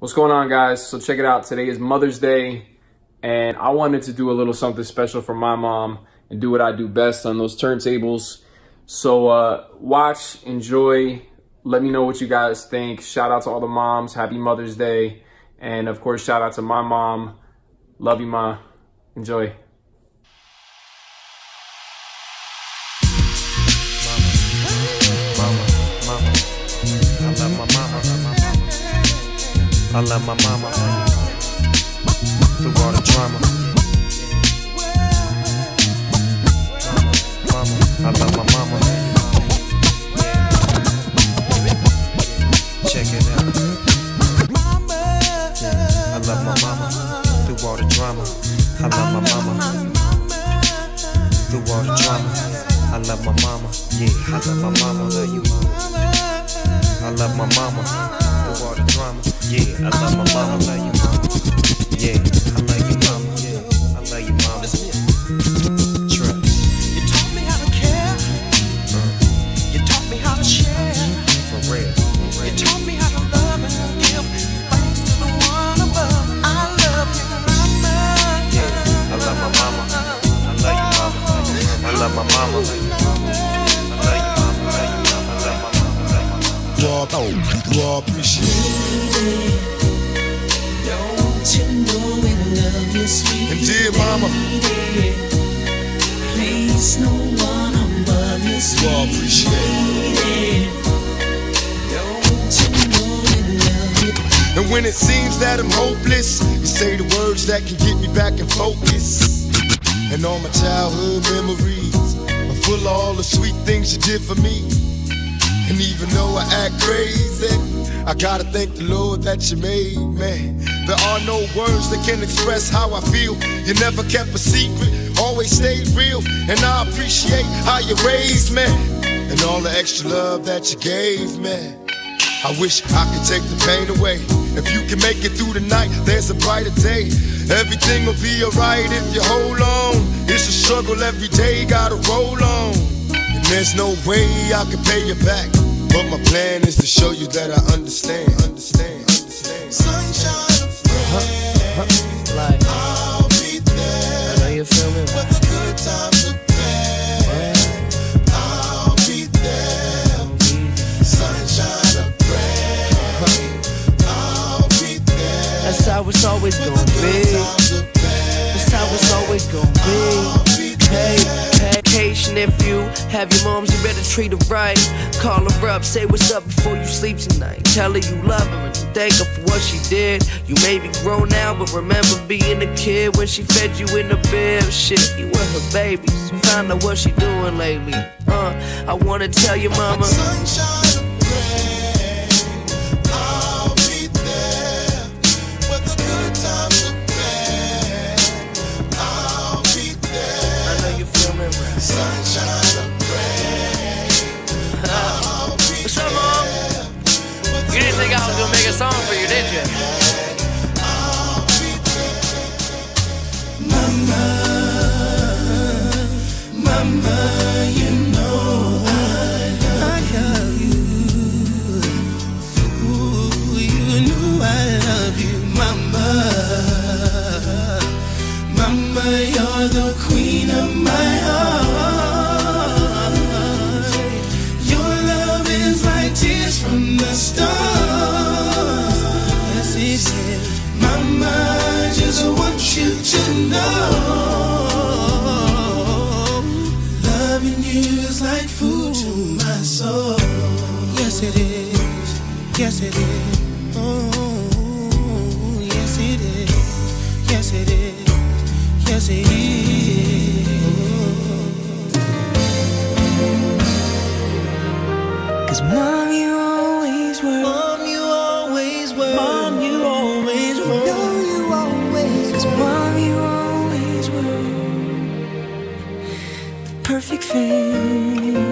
What's going on, guys? So check it out. Today is Mother's Day, and I wanted to do a little something special for my mom and do what I do best on those turntables. So uh, watch, enjoy, let me know what you guys think. Shout out to all the moms. Happy Mother's Day. And of course, shout out to my mom. Love you, Ma. Enjoy. I love my mama through all the drama. Mama, I love my mama. Check it out. Yeah, I love my mama through all the drama. I love my mama through all the drama. I love my mama. Yeah, I love my mama. Love you, mama. I love my mama through all the drama. Yeah, I love my mama. Love you, mama. Yeah, I love you, mama. Yeah, I love you, mama. Trust. You taught me how to care. You taught me how to share. For real, for You taught me how to love and give thanks to the one above. I love you, mama. Yeah, I love my mama. I love you, mama. I love my mama. Mama. Oh, you you appreciate. You sweet And dear mama? Please, no one above you, appreciate. Don't you you? And when it seems that I'm hopeless, you say the words that can get me back in focus. And all my childhood memories are full of all the sweet things you did for me. And even though I act crazy, I gotta thank the Lord that you made me. There are no words that can express how I feel. You never kept a secret, always stayed real. And I appreciate how you raised me. And all the extra love that you gave me. I wish I could take the pain away. If you can make it through the night, there's a brighter day. Everything will be alright if you hold on. It's a struggle every day, gotta roll on. And there's no way I can pay you back. But my plan is to show you that I understand. Understand. Understand. Sunshine of uh-huh, uh-huh. rain. Like, I'll be there. I know you feel me. When the good times are bad, I'll be there. Sunshine of rain. I'll be there. That's how it's always gonna be. times are bad, That's how it's always gonna be. If you have your moms, you better treat her right. Call her up, say what's up before you sleep tonight. Tell her you love her and you thank her for what she did. You may be grown now, but remember being a kid when she fed you in the bed. Shit, you were her babies. Find out what she doing lately. Uh, I wanna tell your mama. Sunshine song for you, did you? I'll be there. You know I love you, mama. Mama, you're the queen of my heart. Cause mom, you to know. Loving you is like food to my soul. Yes it is. Yes it is. Oh, yes it is. Yes it is. Yes it is. One you always were. Mom, you always were. Mom, you perfect family.